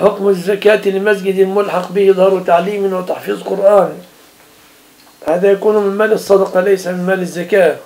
حكم الزكاة لمسجد ملحق به دار تعليم وتحفيظ قرآن. هذا يكون من مال الصدقة ليس من مال الزكاة.